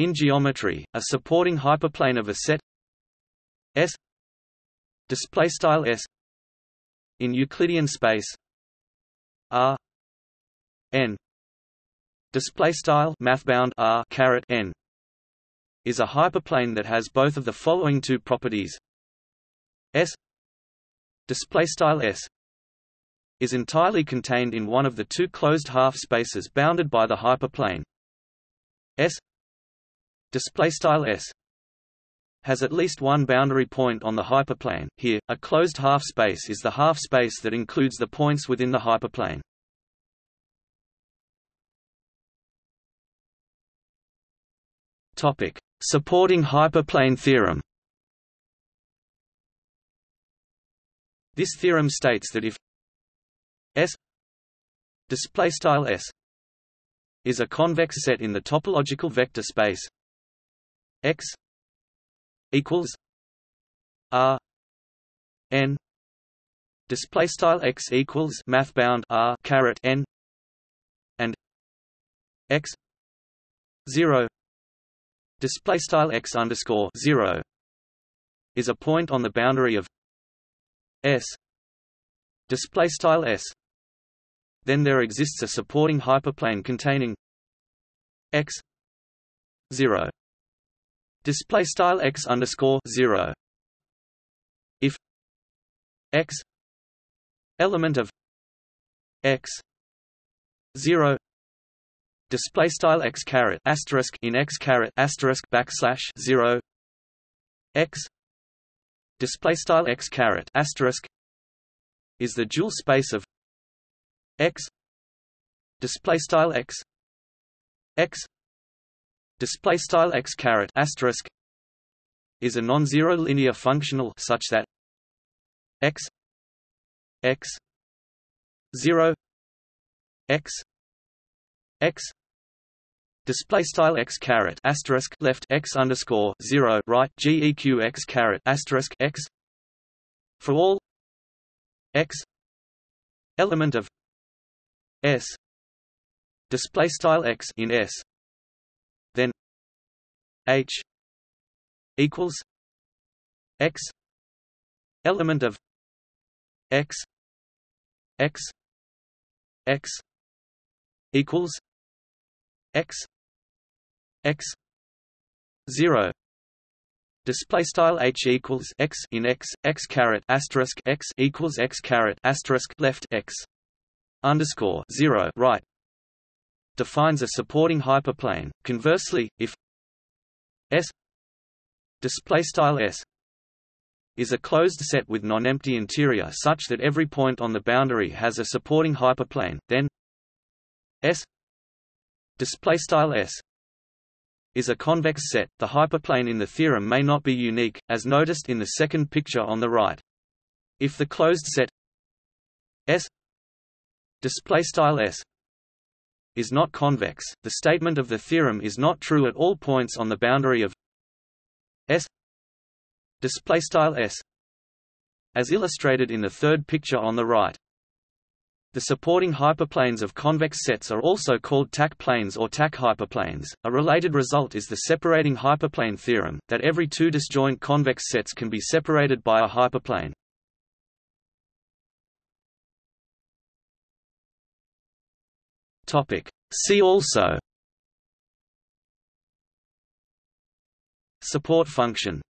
in geometry, a supporting hyperplane of a set S display style S in Euclidean space R n display style mathbound R caret n is a hyperplane that has both of the following two properties. S display style S is entirely contained in one of the two closed half spaces bounded by the hyperplane. S display style S has at least one boundary point on the hyperplane. Here, a closed half space is the half space that includes the points within the hyperplane. Topic: Supporting hyperplane theorem. This theorem states that if S display style S is a convex set in the topological vector space X equals R N display style X equals math bound R caret N and X zero display style X underscore zero is a point on the boundary of S display style S. Then there exists a supporting hyperplane containing x 0 display style x underscore 0 if x element of x 0 display style x caret asterisk in x caret asterisk backslash 0 x display style x caret asterisk is the dual space of x display style x x display style x caret asterisk is a non-zero linear functional such that x x 0 x x display style x caret asterisk left x underscore 0 right geq x caret asterisk x for all x element of S display style x in S then H equals X element of X X X equals X X zero. Display style h equals x in x x caret asterisk x equals x caret asterisk left x underscore zero right defines a supporting hyperplane. Conversely, if S display style S is a closed set with non-empty interior such that every point on the boundary has a supporting hyperplane, then S display style S is a convex set. The hyperplane in the theorem may not be unique, as noticed in the second picture on the right. If the closed set S display style s is not convex, the statement of the theorem is not true at all points on the boundary of s display style s as illustrated in the third picture on the right. The supporting hyperplanes of convex sets are also called tac planes or tac hyperplanes. A related result is the separating hyperplane theorem, that every two disjoint convex sets can be separated by a hyperplane. Topic. See also Support function